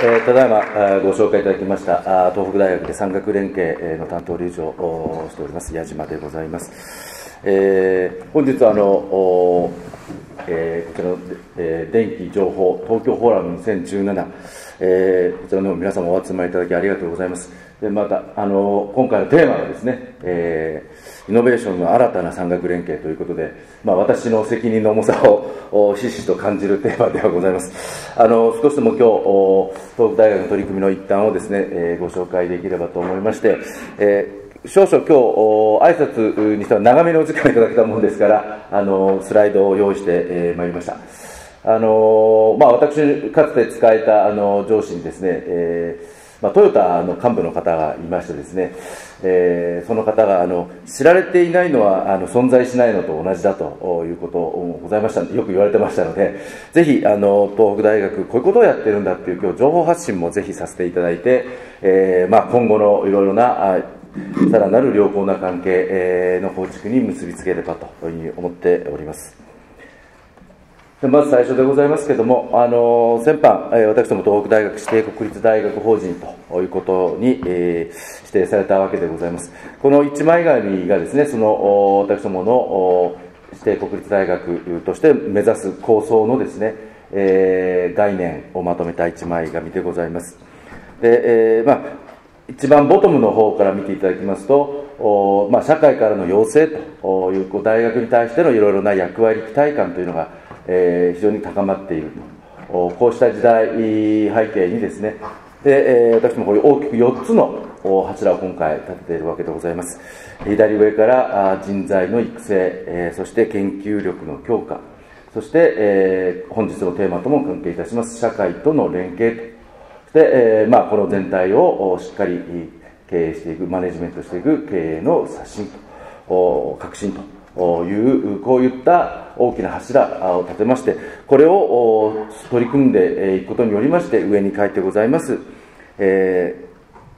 えー、ただいまご紹介いただきました東北大学で産学連携の担当理事をしております矢島でございます、えー、本日あの、えー、こちらの、えー、電気情報東京フォーラム2017、えー、こちらの皆様お集まりいただきありがとうございます。でまたあの今回のテーマはですね、えーイノベーションの新たな産学連携ということで、まあ、私の責任の重さをひしひしと感じるテーマではございます。あの少しでも今日、東北大学の取り組みの一端をですね、えー、ご紹介できればと思いまして、えー、少々今日挨拶にしては長めのお時間いただけたものですから、あのスライドを用意して、えー、まいりました。あのまあ、私、かつて使えたあの上司にですね、えーまあ、トヨタの幹部の方がいましてですね、えー、その方があの知られていないのはあの存在しないのと同じだということございましたのでよく言われてましたのでぜひあの東北大学こういうことをやってるんだっていう今日情報発信もぜひさせていただいて、えーまあ、今後のいろいろなさらなる良好な関係の構築に結びつければというふうに思っております。まず最初でございますけれども、あの先般、私ども東北大学指定国立大学法人ということに、えー、指定されたわけでございます。この一枚紙がですね、その私どもの指定国立大学として目指す構想のですね、えー、概念をまとめた一枚紙でございます。で、えー、まあ一番ボトムの方から見ていただきますと、おまあ、社会からの要請という大学に対してのいろいろな役割、期待感というのがえー、非常に高まっていると。こうした時代背景にですねで、えー、私もこういう大きく4つの柱を今回立てているわけでございます。左上から人材の育成、えー、そして研究力の強化そして、えー、本日のテーマとも関係いたします社会との連携と。そして、えーまあ、この全体をしっかり経営していくマネジメントしていく経営の刷新と革新と。いうこういった大きな柱を立てましてこれを取り組んでいくことによりまして上に書いてございます、え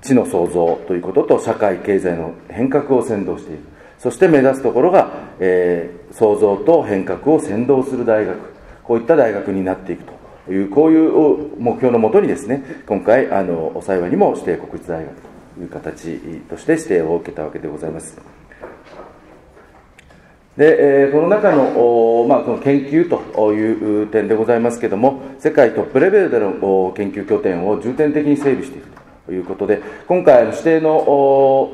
ー、知の創造ということと社会経済の変革を先導していくそして目指すところが、えー、創造と変革を先導する大学。こういった大学になっていくというこういう目標のもとにですね今回あのお幸いにも指定国立大学という形として指定を受けたわけでございます。で、えー、この中の,、まあその研究という点でございますけれども、世界トップレベルでの研究拠点を重点的に整備しているということで、今回、指定の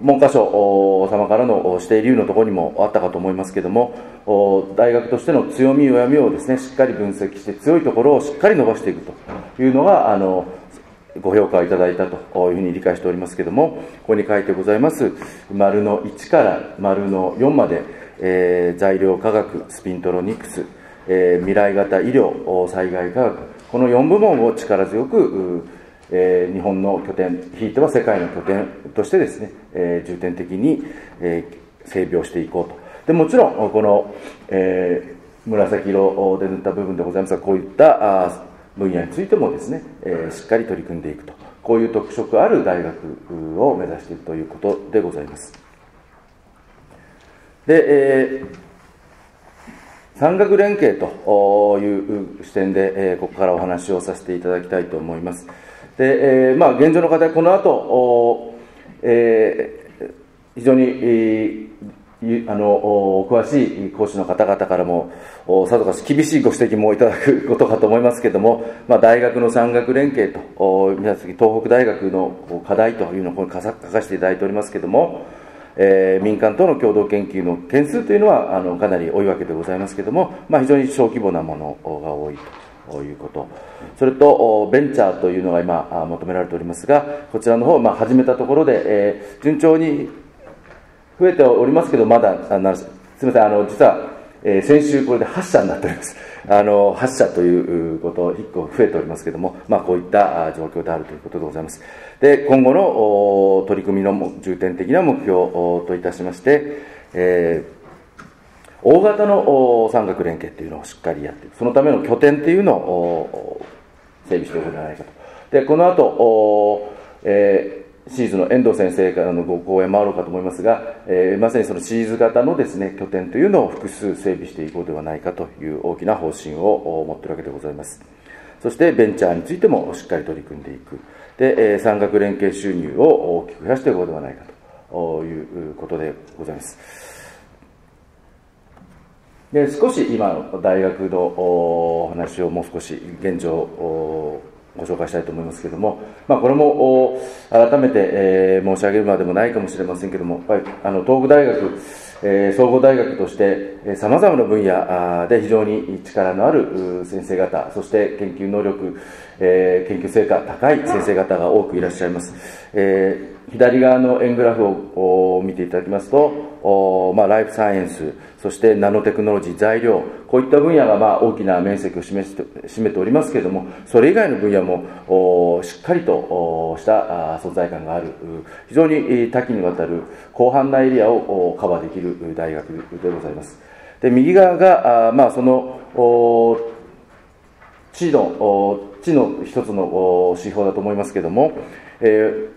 文科省様からの指定理由のところにもあったかと思いますけれども、大学としての強み、弱みをですねしっかり分析して、強いところをしっかり伸ばしていくというのが、あのご評価をいただいたというふうに理解しておりますけれども、ここに書いてございます、丸の1から丸の4まで、えー、材料科学、スピントロニクス、えー、未来型医療、災害科学、この4部門を力強く、えー、日本の拠点、ひいては世界の拠点としてですね、え、重点的に、え、整備をしていこうと。でもちろん、この、え、紫色で塗った部分でございますが、こういったあ分野についてもですね、え、しっかり取り組んでいくと。こういう特色ある大学を目指しているということでございます。で、えー、産学連携という視点で、えー、ここからお話をさせていただきたいと思います。で、えー、まあ、現状の課題、この後、えー、非常に、えー、あのお詳しい講師の方々からも、さぞかし厳しいご指摘もいただくことかと思いますけれども、まあ、大学の産学連携と、宮崎東北大学の課題というのを書かせていただいておりますけれども、えー、民間との共同研究の件数というのはあのかなり多いわけでございますけれども、まあ、非常に小規模なものが多いということ、それとベンチャーというのが今求められておりますが、こちらの方、まあ、始めたところで、えー、順調に増えておりますけど、まだ、あなすみません、あの実は、えー、先週これで8社になっております。あの8社ということ、1個増えておりますけれども、まあ、こういった状況であるということでございます。で、今後の取り組みの重点的な目標といたしまして、えー、大型の産学連携っていうのをしっかりやっていく、そのための拠点っていうのを整備していくのではないかと。で、この後、ーズの遠藤先生からのご講演もあろうかと思いますが、えー、まさにそのシーズ型のですね拠点というのを複数整備していこうではないかという大きな方針を持っているわけでございます。そしてベンチャーについてもしっかり取り組んでいく。で、え産学連携収入を大きく増やしていこうではないかということでございます。で少し今の大学のお話をもう少し現状ご紹介したいと思いますけれども、まあ、これも改めて、え、申し上げるまでもないかもしれませんけれども、やっぱりあの東北大学、え、総合大学としてさまざまな分野で非常に力のある先生方、そして研究能力、え、研究成果高い先生方が多くいらっしゃいます。え左側の円グラフを見ていただきますと、ま、ライフサイエンス、そしてナノテクノロジー、材料、こういった分野がま大きな面積を示して占めておりますけれども、それ以外の分野もしっかりとした存在感がある、非常に多岐にわたる広範なエリアをカバーできる大学でございます。で右側が、あまあ、その地の地の一つの指標だと思いますけれども、えー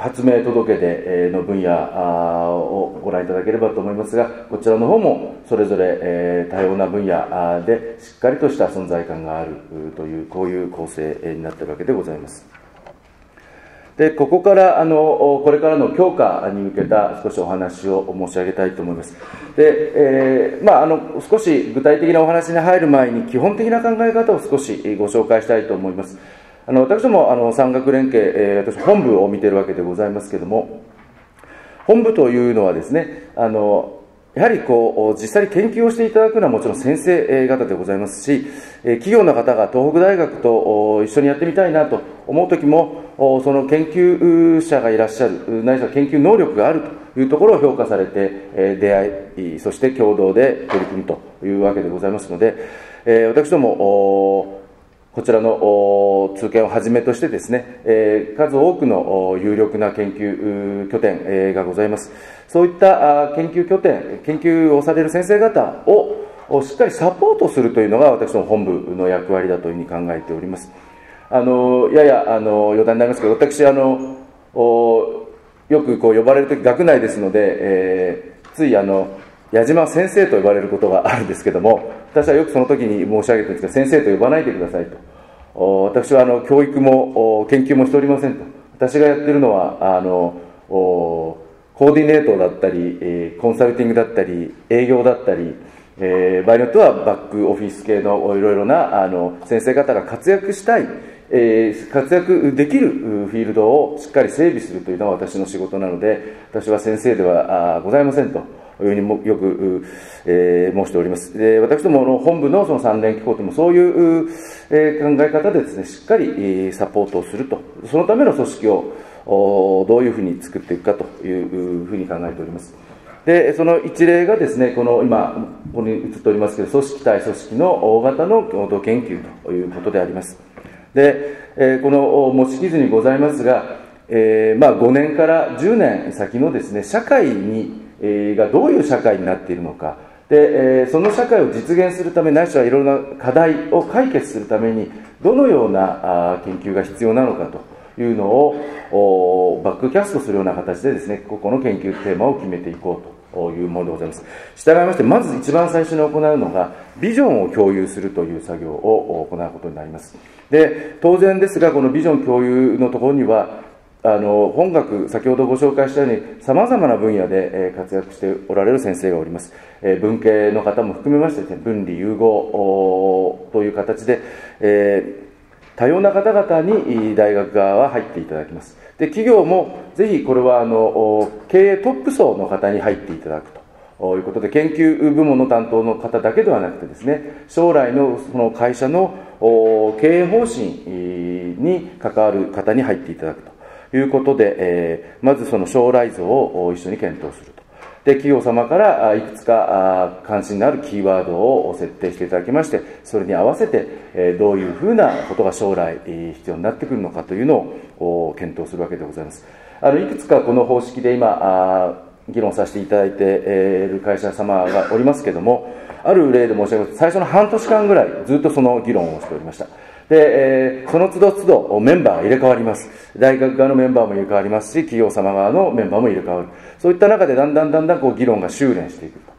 発明届出の分野をご覧いただければと思いますが、こちらの方もそれぞれ多様な分野でしっかりとした存在感があるという、こういう構成になっているわけでございます。で、ここからあの、これからの強化に向けた少しお話を申し上げたいと思います。で、えー、まあ、あの、少し具体的なお話に入る前に、基本的な考え方を少しご紹介したいと思います。あの私どもあの産学連携、えー、私本部を見ているわけでございますけれども本部というのはですねあのやはりこう実際に研究をしていただくのはもちろん先生方でございますし企業の方が東北大学と一緒にやってみたいなと思う時もその研究者がいらっしゃるないしは研究能力があるというところを評価されて出会いそして共同で取り組むというわけでございますので私どもこちらの通研をはじめとしてですね、え数多くの有力な研究拠点、えがございます。そういった研究拠点、研究をされる先生方をしっかりサポートするというのが私の本部の役割だというふうに考えております。あのややあの余談になりますけど、私あのよくこう呼ばれるとき学内ですので、えー、ついあの矢島先生と呼ばれることがあるんですけども、私はよくその時に申し上げてるんですが、先生と呼ばないでくださいと。私はあの教育も研究もしておりませんと。私がやってるのは、あの、コーディネートだったり、コンサルティングだったり、営業だったり、えー、場合によってはバックオフィス系のいろいろなあの先生方が活躍したい、えー、活躍できるフィールドをしっかり整備するというのは私の仕事なので、私は先生ではございませんと。いうふうにもよく、えー、申しております。で私どもの本部のその3連機構ともそういう、えー、考え方でですね、しっかりサポートをすると、そのための組織をどういうふうに作っていくかというふうに考えております。で、その一例がですね、この今、ここに映っておりますけど、組織対組織の大型の共同研究ということであります。で、えこの模式図にございますが、え、まあ5年から10年先のですね、社会にがどういう社会になっているのかで、その社会を実現するためないしはいろいろな課題を解決するためにどのような研究が必要なのかというのをバックキャストするような形でですねここの研究テーマを決めていこうというものでございます。従いまして、まず一番最初に行うのが、ビジョンを共有するという作業を行うことになります。で、当然ですが、このビジョン共有のところには、あの本学、先ほどご紹介したように、さまざまな分野で活躍しておられる先生がおります。文系の方も含めまして、分離融合という形で、え、多様な方々に大学側は入っていただきます。で企業もぜひこれはあの経営トップ層の方に入っていただくと。いうことで研究部門の担当の方だけではなくてですね将来のその会社の経営方針に関わる方に入っていただくということで、えー、まずその将来像を一緒に検討すると。で、企業様からいくつか関心のあるキーワードを設定していただきまして、それに合わせてどういうふうなことが将来必要になってくるのかというのを検討するわけでございます。あのいくつかこの方式で今、議論させていただいている会社様がおりますけれども、ある例で申し上げますと、最初の半年間ぐらいずっとその議論をしておりました。で、えー、その都度都度メンバーが入れ替わります。大学側のメンバーも入れ替わりますし、企業様側のメンバーも入れ替わる。そういった中でだんだんだんだんこう議論が修練していくと。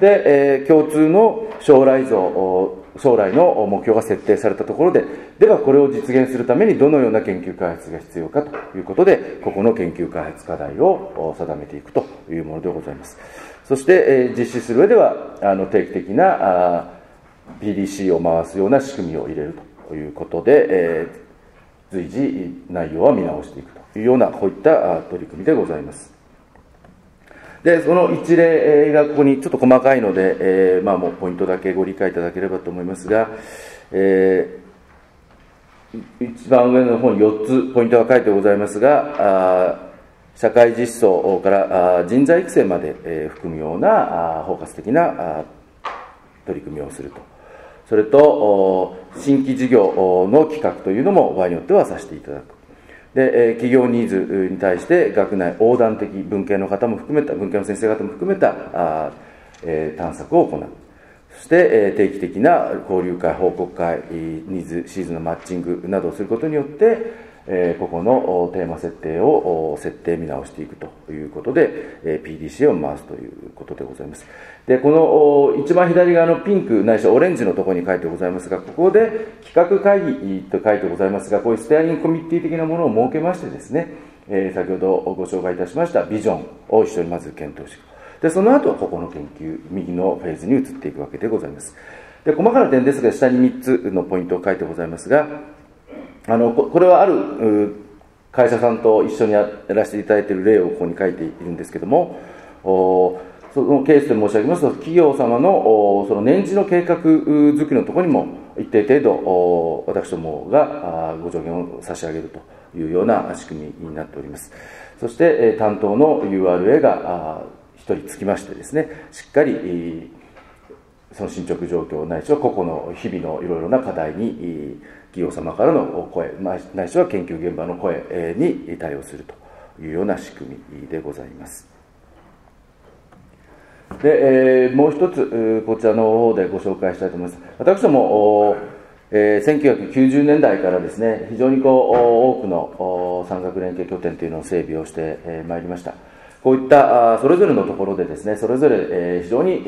で、えー、共通の将来像将来の目標が設定されたところで、ではこれを実現するためにどのような研究開発が必要かということで、ここの研究開発課題を定めていくというものでございます。そして、え実施する上では、あの定期的な PDC を回すような仕組みを入れるとということで、え随時内容は見直していくというような、こういった取り組みでございます。で、その一例がここにちょっと細かいので、えー、まあもうポイントだけご理解いただければと思いますが、えー、一番上の方に4つポイントが書いてございますが、あ社会実装からあ人材育成まで、え、含むようなあ包括的なあ取り組みをすると。それと、新規事業の企画というのも場合によってはさせていただく。で、企業ニーズに対して学内横断的文系の方も含めた文系の先生方も含めたあ、え、探索を行うそして、え、定期的な交流会報告会ニーズシーズンのマッチングなどをすることによってえー、ここのテーマ設定を設定見直していくということで、えー、PDCA を回すということでございます。で、この一番左側のピンクないしオレンジのところに書いてございますが、ここで企画会議と書いてございますが、こういうステアリングコミッティ的なものを設けましてですね、えー、先ほどご紹介いたしましたビジョンを一緒にまず検討していく。で、その後、ここの研究、右のフェーズに移っていくわけでございます。で、細かな点ですが、下に3つのポイントを書いてございますが、あのこれはある会社さんと一緒にやらせていただいている例をここに書いているんですけどもそのケースで申し上げますと企業様のその年次の計画づくりのところにも一定程度私どもがご助言を差し上げるというような仕組みになっております。そして担当の URA が1人つきましてですねしっかりその進捗状況ないしは個々の日々のいろいろな課題に企業様からの声、ないしは研究現場の声に対応するというような仕組みでございます。で、えー、もう一つ、こちらの方でご紹介したいと思います。私ども、えー、1990年代からですね、非常にこう多くの産学連携拠点というのを整備をしてまいりました。こういったそれぞれのところでですね、それぞれ非常に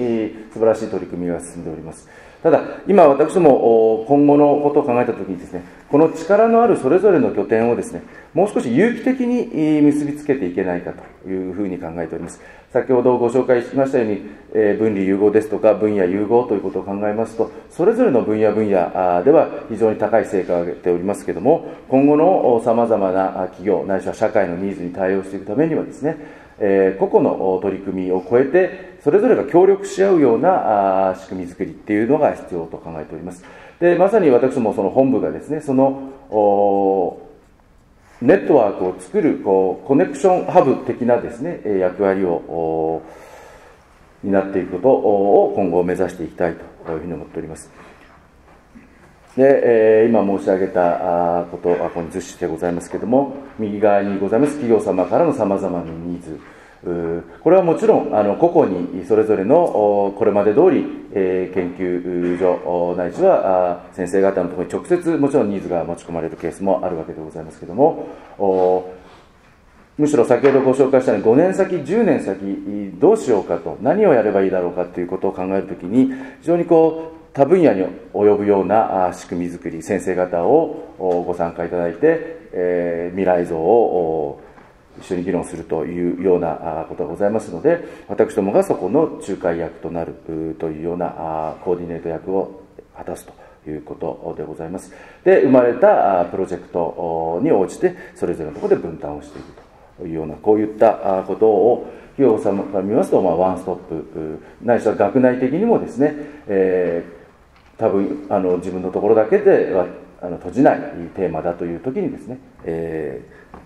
素晴らしい取り組みが進んでおります。ただ、今私ども今後のことを考えたときにですね、この力のあるそれぞれの拠点をですね、もう少し有機的に結びつけていけないかというふうに考えております。先ほどご紹介しましたように、え分離融合ですとか分野融合ということを考えますと、それぞれの分野分野では非常に高い成果を上げておりますけれども、今後のさまざまな企業、ないしは社会のニーズに対応していくためにはですね、えー、個々の取り組みを超えてそれぞれが協力し合うようなあ仕組み作りっていうのが必要と考えております。でまさに私もその本部がですねそのネットワークを作るこうコネクションハブ的なですね役割を担っていくことを今後目指していきたいというふうに思っております。で、えー、今申し上げたことはここに図してございますけれども、右側にございます企業様からのさまざまなニーズ、これはもちろんあの個々にそれぞれのこれまで通り、えー、研究所ないしは先生方のところに直接もちろんニーズが持ち込まれるケースもあるわけでございますけれどもむしろ先ほどご紹介したように5年先10年先どうしようかと何をやればいいだろうかということを考えるときに非常にこう多分野に及ぶような仕組み作り先生方をご参加いただいて、えー、未来像を一緒に議論するというようなことがございますので私どもがそこの仲介役となるというようなコーディネート役を果たすということでございます。で生まれたプロジェクトに応じてそれぞれのところで分担をしていくというようなこういったことを企業様から見ますと、まあ、ワンストップ。ないしは学内的にもですね、えー多分あの自分のところだけではあの閉じないテーマだという時にですね、え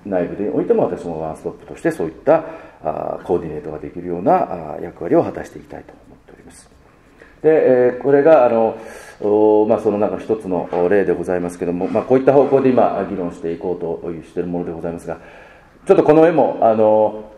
ー、内部においても私もワンストップとしてそういったあコーディネートができるようなあ役割を果たしていきたいと思っております。で、えー、これがあのおまあ、その中の一つの例でございますけれども、まあ、こういった方向で今議論していこうとしているものでございますがちょっとこの絵もあの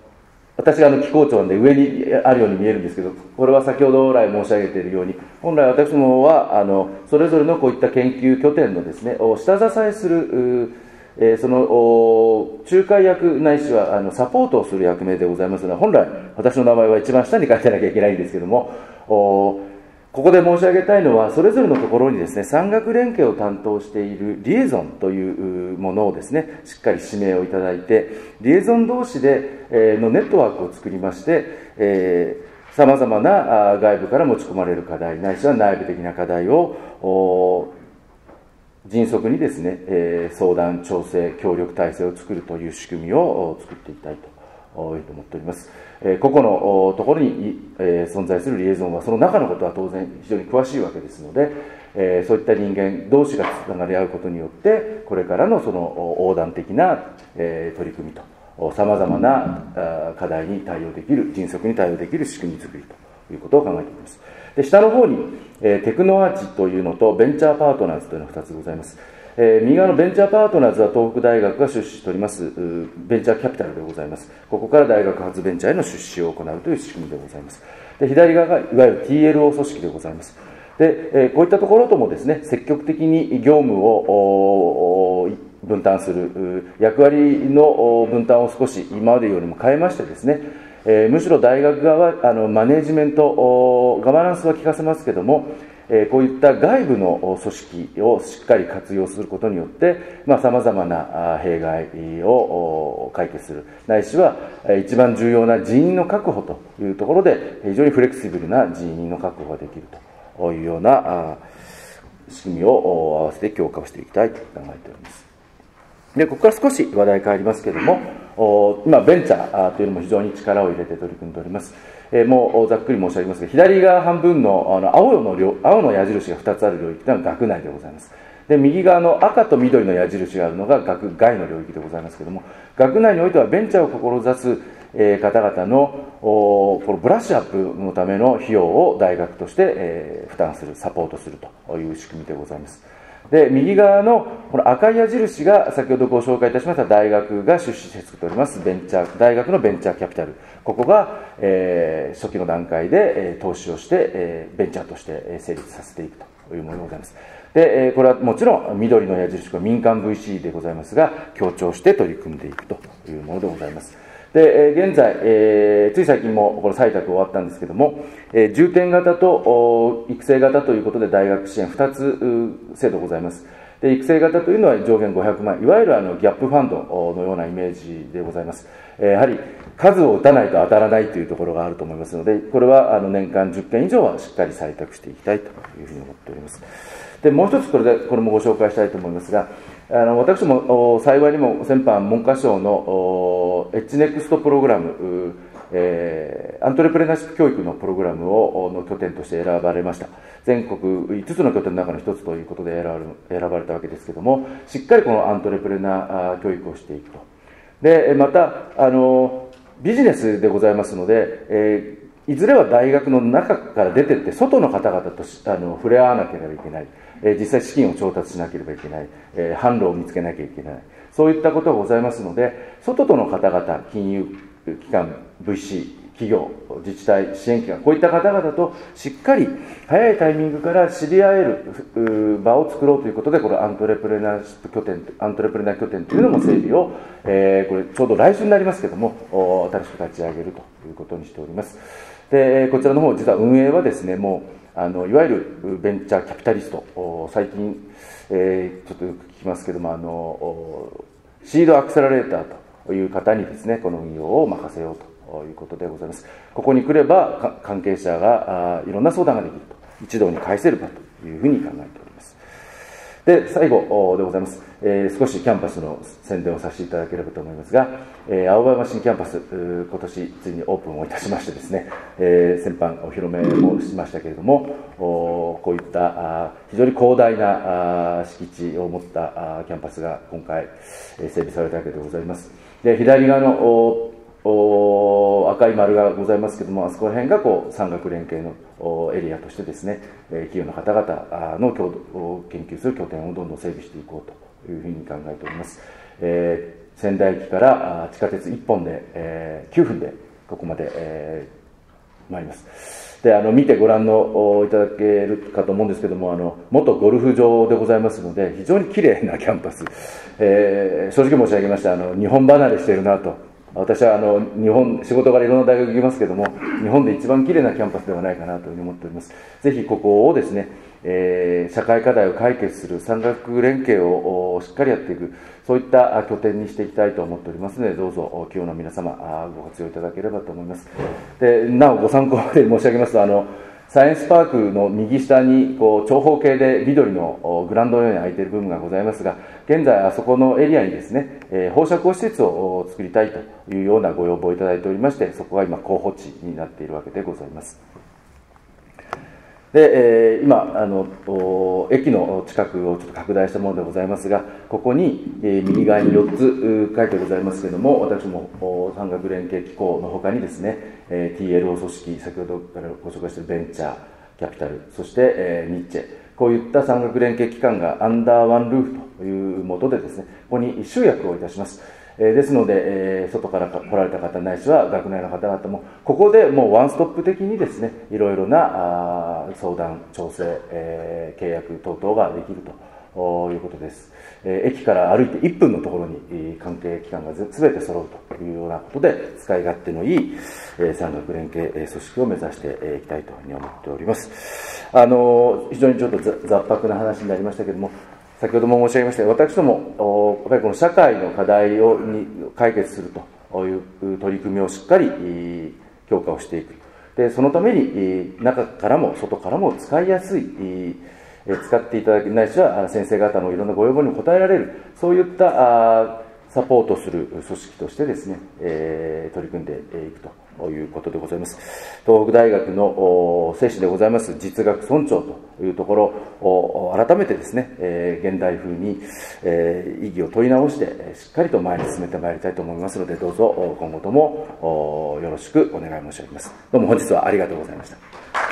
私があの気候庁なんで上にあるように見えるんですけどこれは先ほど来申し上げているように本来私どもはあのそれぞれのこういった研究拠点のですねを下支えするえ、その仲介役ないしはあのサポートをする役目でございますので本来私の名前は一番下に書いてなきゃいけないんですけどもここで申し上げたいのは、それぞれのところにですね、産学連携を担当しているリエゾンというものをですね、しっかり指名をいただいて、リエゾン同士で、えのネットワークを作りまして、えさまざまな外部から持ち込まれる課題、ないしは内部的な課題を迅速にですね、相談、調整、協力体制を作るという仕組みを作っていきたいと多いと思っております。え個々のところに、え存在するリエゾンは、その中のことは当然非常に詳しいわけですので、えそういった人間同士がつながり合うことによって、これからのその横断的な、え取り組みと、さまざまな課題に対応できる、迅速に対応できる仕組み作りということを考えています。で下の方に、え、テクノアーチというのとベンチャーパートナーズというのが2つございます。えー、右側のベンチャーパートナーズは東北大学が出資しておりますベンチャーキャピタルでございます。ここから大学発ベンチャーへの出資を行うという仕組みでございます。で左側がいわゆる TLO 組織でございます。で、えー、こういったところともですね、積極的に業務を分担する、役割の分担を少し今までよりも変えましてですね、えー、むしろ大学側はあのマネジメントガバナンスは効かせますけれども、え、こういった外部の組織をしっかり活用することによってさまざ、まな弊害を解決する。ないしは一番重要な人員の確保というところで非常にフレキシブルな人員の確保ができるというような仕組みを合わせて強化をしていきたいと考えております。でここから少し話題変わりますけれども今、ベンチャーというのも非常に力を入れて取り組んでおります。えー、もうざっくり申し上げますが、左側半分のあの青の青の矢印が2つある領域というのは学内でございます。で右側の赤と緑の矢印があるのが学外の領域でございますけれども、学内においてはベンチャーを志す、えー、方々のこのブラッシュアップのための費用を大学として、えー、負担する、サポートするという仕組みでございます。で、右側のこの赤い矢印が先ほどご紹介いたしました大学が出資して作っておりますベンチャー、大学のベンチャーキャピタル。ここが、えー、初期の段階で、え、投資をして、え、ベンチャーとして成立させていくというものでございます。で、え、これはもちろん緑の矢印が民間 VC でございますが、強調して取り組んでいくというものでございます。で、現在、えー、つい最近もこの採択終わったんですけども、えー、重点型と育成型ということで大学支援2つ制度ございます。で育成型というのは上限500万いわゆるあのギャップファンドのようなイメージでございます。えー、やはり数を打たないと当たらないというところがあると思いますので、これはあの年間10件以上はしっかり採択していきたいというふうに思っております。で、もう一つこれで、これもご紹介したいと思いますが、あの私も幸いにも先般文科省のエッジネクストプログラム、えー、アントレプレナーシップ教育のプログラムをの拠点として選ばれました。全国5つの拠点の中の1つということで選ばれたわけですけどもしっかりこのアントレプレナー教育をしていくと。でまたあのビジネスでございますので、えー、いずれは大学の中から出てって外の方々とあの触れ合わなければいけない。え実際資金を調達しなければいけない、え販路を見つけなきゃいけない、そういったことがございますので、外との方々、金融機関、VC、企業、自治体、支援機関、こういった方々としっかり早いタイミングから知り合える場を作ろうということで、これアントレプレナーシップ拠点、アントレプレナー拠点というのも整備を、えー、これちょうど来週になりますけども、新しく立ち上げるということにしております。で、こちらの方、実は運営はですね、もうあのいわゆるベンチャーキャピタリスト、最近、えー、ちょっとよく聞きますけどもあの、シードアクセラレーターという方にですね、この運用を任せようということでございます。ここに来れば、関係者がいろんな相談ができると、一堂に会せるかというふうに考えております。で、最後でございます。えー、少しキャンパスの宣伝をさせていただければと思いますが、えー、青葉山新キャンパス、今年ついにオープンをいたしましてですね、えー、先般お披露目もしましたけれども、こういった非常に広大な敷地を持ったキャンパスが今回、え整備されたわけでございます。で、左側のお赤い丸がございますけれども、あそこら辺がこう産学連携のエリアとしてですね、え企業の方々の共同研究する拠点をどんどん整備していこうというふうに考えております。えー、仙台駅から地下鉄1本で、えー、9分でここまで、えー、参ります。で、あの、見てご覧のいただけるかと思うんですけども、あの、元ゴルフ場でございますので、非常に綺麗なキャンパス。えー、正直申し上げまして、あの、日本離れしているなと私はあの日本仕事柄いろんな大学行きますけども日本で一番きれいなキャンパスではないかなというふうに思っております。ぜひここをですね、えー、社会課題を解決する産学連携をしっかりやっていくそういった拠点にしていきたいと思っておりますのでどうぞ今日の皆様ご活用いただければと思います。でなおご参考まで申し上げますとあのサイエンスパークの右下にこう長方形で緑のグラウンドのように空いている部分がございますが、現在あそこのエリアにですね、えー、放射光施設を作りたいというようなご要望をいただいておりまして、そこが今候補地になっているわけでございます。で、えー、今あの駅の近くをちょっと拡大したものでございますがここに、えー、右側に4つ書いてございますけれども私も産学連携機構のほかにですね、えー、TLO 組織先ほどからご紹介しているベンチャーキャピタルそして、えー、ニッチェ。こういった産学連携機関がアンダーワンルーフというもとでですねここに集約をいたします。えですので、え外から来られた方ないしは学内の方々もここでもうワンストップ的にですねいろいろなあ相談調整、えー、契約等々ができるということです、え駅から歩いて1分のところに関係機関が全て揃うというようなことで使い勝手のいい、え産学連携組織を目指していきたいというふうに思っておりますあの非常にちょっと雑白な話になりましたけれども先ほども申し上げました私ども、やっぱりこの社会の課題をに解決するという取り組みをしっかり強化をしていく。でそのために中からも外からも使いやすい使っていただきないしは先生方のいろんなご要望に応えられるそういったサポートする組織としてですね、え取り組んでいくということでございます。東北大学の生死でございます実学村長というところを改めてですね、え現代風に、え意義を問い直してしっかりと前に進めてまいりたいと思いますのでどうぞ今後ともよろしくお願い申し上げます。どうも本日はありがとうございました。